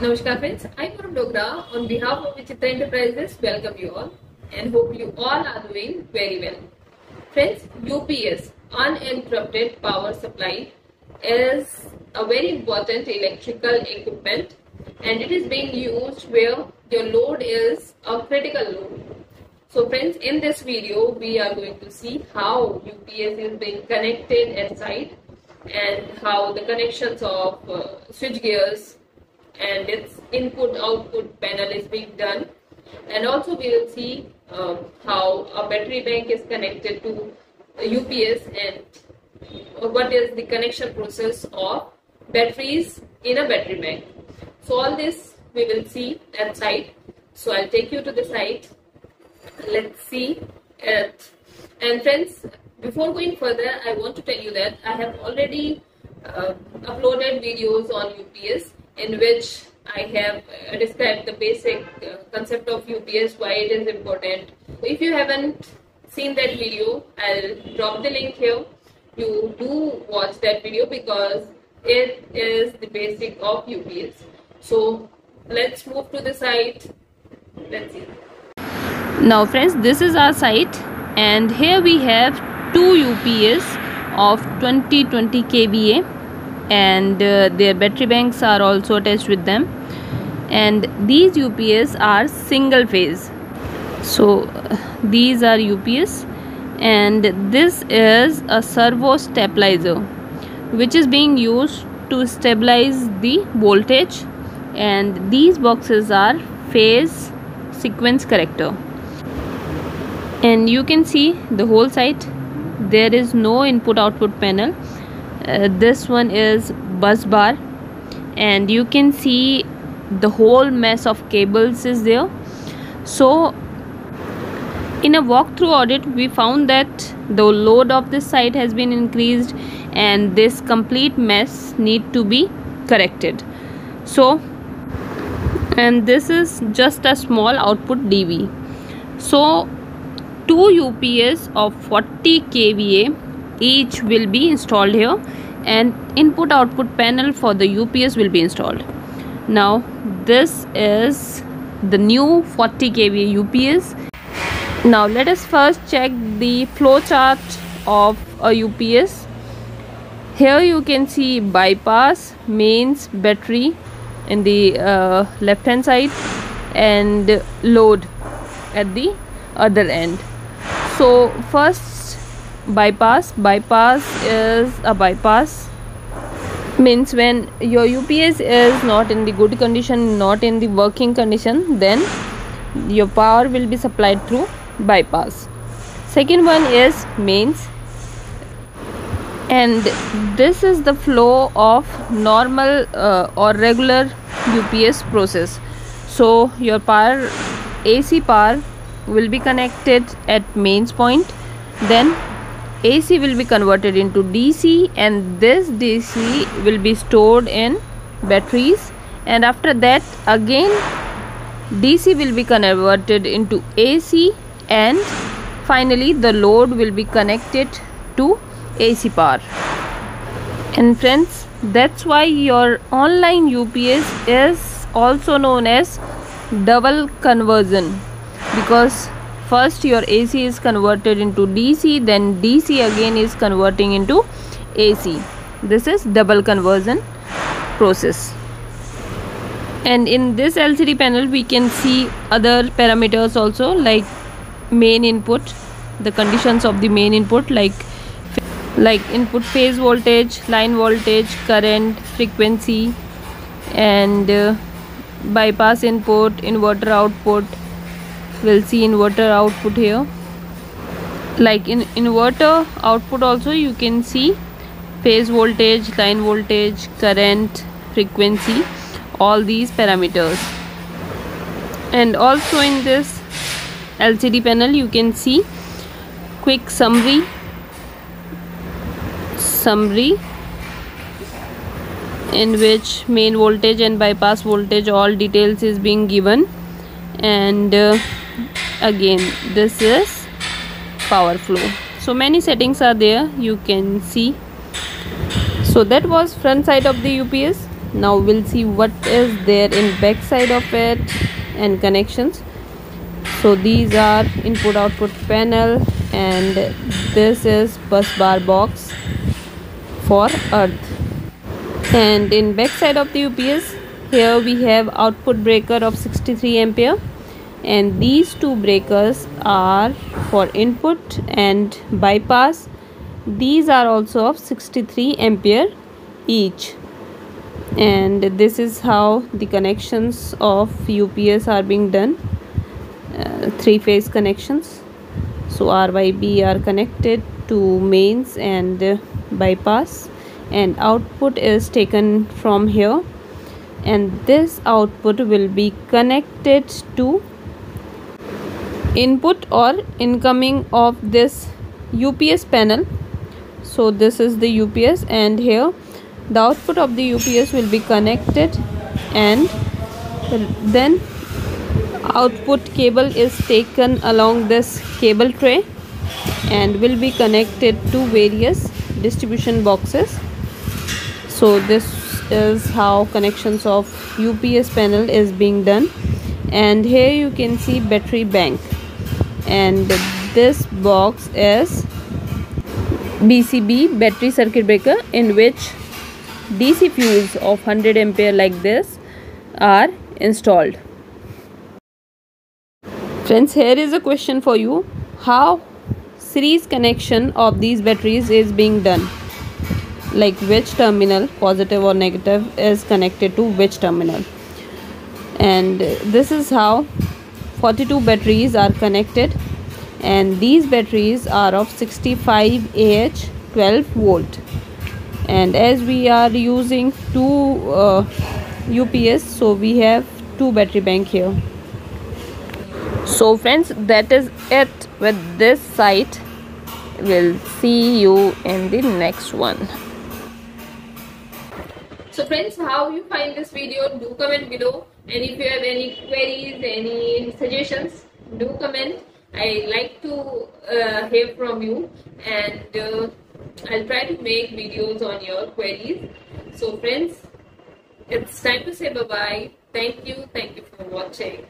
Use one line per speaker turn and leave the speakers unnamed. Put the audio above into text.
Namaskar friends, I'm Dogra. On behalf of Wechitra Enterprises, welcome you all and hope you all are doing very well. Friends, UPS, uninterrupted power supply, is a very important electrical equipment and it is being used where your load is a critical load. So friends, in this video, we are going to see how UPS is being connected inside and how the connections of uh, switch gears and its input output panel is being done and also we will see um, how a battery bank is connected to UPS and what is the connection process of batteries in a battery bank. So all this we will see at site. So I'll take you to the site. Let's see it. And friends, before going further, I want to tell you that I have already uh, uploaded videos on UPS in which I have uh, described the basic uh, concept of UPS, why it is important. If you haven't seen that video, I'll drop the link here. You do watch that video because it is the basic of UPS. So let's move to the site. Let's see.
Now friends, this is our site and here we have two UPS of 2020 kVA and uh, their battery banks are also attached with them. And these UPS are single phase. So uh, these are UPS and this is a servo stabilizer which is being used to stabilize the voltage. And these boxes are phase sequence corrector and you can see the whole site. There is no input output panel. Uh, this one is bus bar. And you can see the whole mess of cables is there. So in a walkthrough audit we found that the load of this site has been increased and this complete mess need to be corrected. So and this is just a small output DB so two ups of 40 kva each will be installed here and input output panel for the UPS will be installed. Now this is the new 40 kVA UPS now let us first check the flow chart of a UPS here you can see bypass mains battery in the uh, left hand side and load at the other end so first bypass. Bypass is a bypass. Means when your UPS is not in the good condition not in the working condition then your power will be supplied through bypass. Second one is mains. And this is the flow of normal uh, or regular UPS process. So your power AC power will be connected at mains point. Then AC will be converted into DC and this DC will be stored in batteries. And after that again DC will be converted into AC and finally the load will be connected to AC power. And friends that's why your online UPS is also known as double conversion because first your AC is converted into DC then DC again is converting into AC this is double conversion process. And in this LCD panel we can see other parameters also like main input the conditions of the main input like like input phase voltage line voltage current frequency and uh, bypass input inverter output we'll see inverter output here. Like in inverter output also you can see phase voltage line voltage current frequency all these parameters. And also in this LCD panel you can see quick summary summary in which main voltage and bypass voltage all details is being given. And uh, again this is power flow. So many settings are there you can see. So that was front side of the UPS now we'll see what is there in back side of it and connections. So these are input output panel and this is bus bar box for earth. And in back side of the UPS here we have output breaker of 63 ampere and these two breakers are for input and bypass. These are also of 63 ampere each. And this is how the connections of UPS are being done. Uh, three phase connections. So RYB are connected to mains and uh, bypass. And output is taken from here. And this output will be connected to input or incoming of this UPS panel. So this is the UPS and here the output of the UPS will be connected and then output cable is taken along this cable tray and will be connected to various distribution boxes. So this is how connections of UPS panel is being done. And here you can see battery bank and this box is BCB battery circuit breaker in which DC fuse of 100 ampere like this are installed. Friends here is a question for you. How series connection of these batteries is being done? Like which terminal positive or negative is connected to which terminal? And this is how 42 batteries are connected and these batteries are of 65 Ah 12 volt. And as we are using two uh, UPS so we have two battery bank here. So friends that is it with this site. We'll see you in the next one.
So friends how you find this video? Do comment below and if you have any queries any suggestions do comment. I like to uh, hear from you and uh, i'll try to make videos on your queries. So friends it's time to say bye bye thank you. Thank you for watching